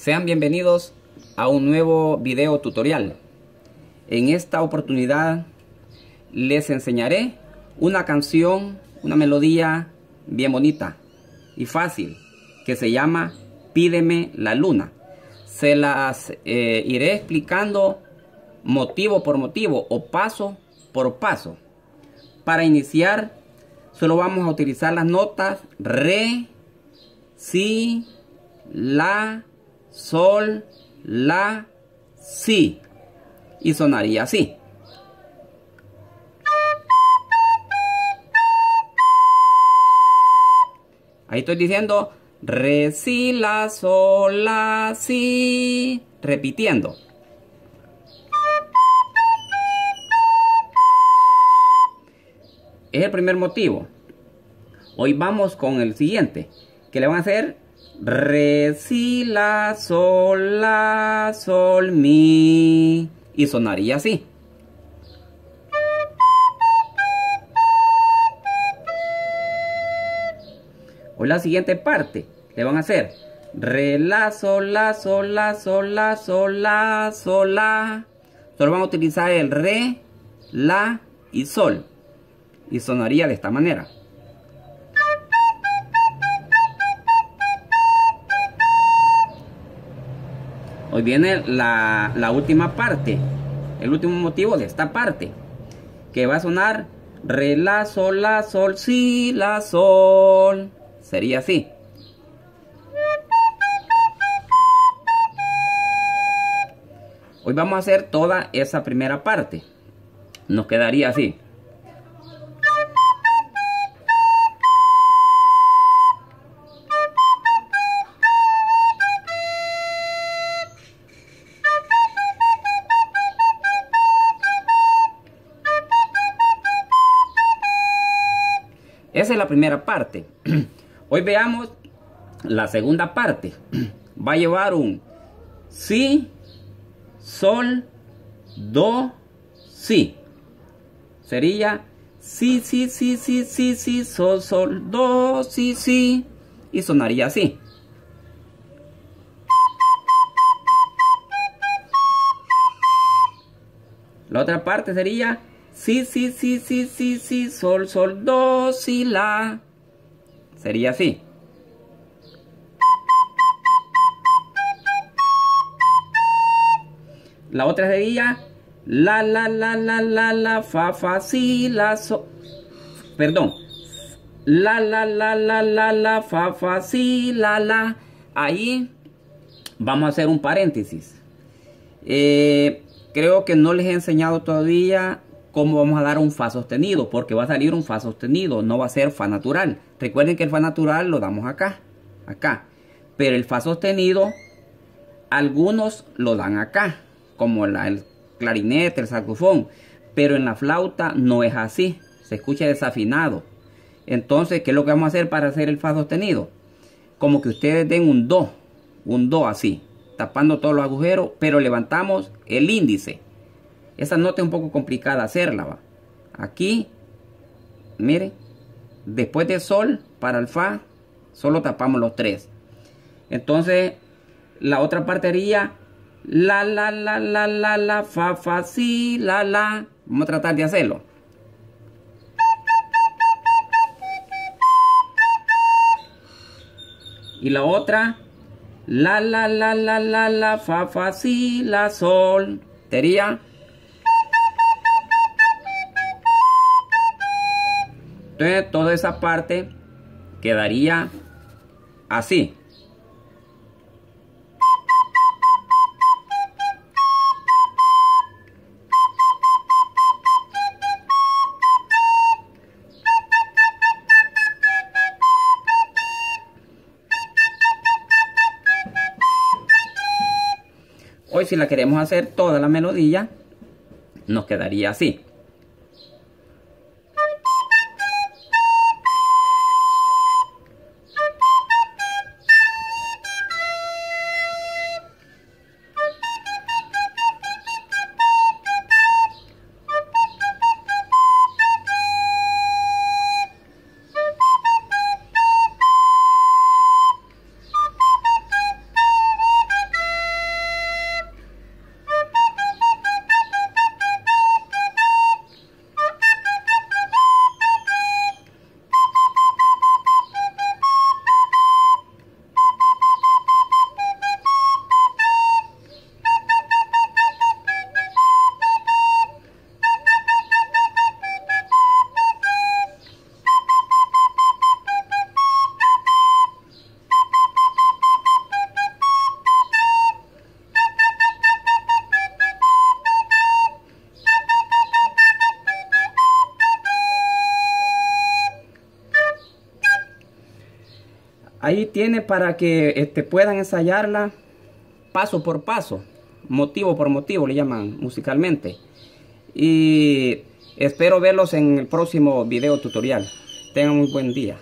Sean bienvenidos a un nuevo video tutorial. En esta oportunidad les enseñaré una canción, una melodía bien bonita y fácil que se llama Pídeme la Luna. Se las eh, iré explicando motivo por motivo o paso por paso. Para iniciar solo vamos a utilizar las notas Re, Si, La, Sol, La, Si. Y sonaría así. Ahí estoy diciendo Re, Si, La, Sol, La, Si. Repitiendo. Es el primer motivo. Hoy vamos con el siguiente. Que le van a hacer Re, Si, La, Sol, La, Sol, Mi. Y sonaría así. Hoy la siguiente parte. Le van a hacer Re, La, Sol, La, Sol, La, Sol, La, Sol, La, Sol, La. Solo van a utilizar el Re, La y Sol. Y sonaría de esta manera. Hoy viene la, última parte, el último motivo de esta parte, que va a sonar re, la, sol, la, sol, si, la, sol. Sería así. Hoy vamos a hacer toda esa primera parte. Nos quedaría así. Esa es la primera parte. Hoy veamos la segunda parte. Va a llevar un Si, Sol, Do, Si. Sería Si, Si, Si, Si, Si, Si, Sol, Sol, Do, Si, Si. Y sonaría así. La otra parte sería Si, si, si, si, si, si, sol, sol, do, si, la. Sería así. La otra sería la, la, la, la, la, la, fa, fa, si, la, so. Perdón. La, la, la, la, la, la, fa, fa, si, la, la. Ahí vamos a hacer un paréntesis. Eh, creo que no les he enseñado todavía cómo vamos a dar un fa sostenido, porque va a salir un fa sostenido, no va a ser fa natural. Recuerden que el fa natural lo damos acá, acá. Pero el fa sostenido, algunos lo dan acá, como el clarinete, el saxofón. Pero en la flauta no es así, se escucha desafinado. Entonces, ¿qué es lo que vamos a hacer para hacer el fa sostenido? Como que ustedes den un do, un do así, tapando todos los agujeros, pero levantamos el índice. Esa nota es un poco complicada hacerla, ¿va? Aquí, miren, después de sol para el fa, solo tapamos los tres. Entonces, la otra parte sería la, la, la, la, la, la, fa, fa, si, la, la. Vamos a tratar de hacerlo. Y la otra, la, la, la, la, la, la, fa, fa, si, la, sol. Sería Entonces toda esa parte quedaría así. Hoy si la queremos hacer toda la melodía, nos quedaría así. Ahí tiene para que este, puedan ensayarla paso por paso, motivo por motivo le llaman musicalmente. Y espero verlos en el próximo video tutorial. Tengan muy buen día.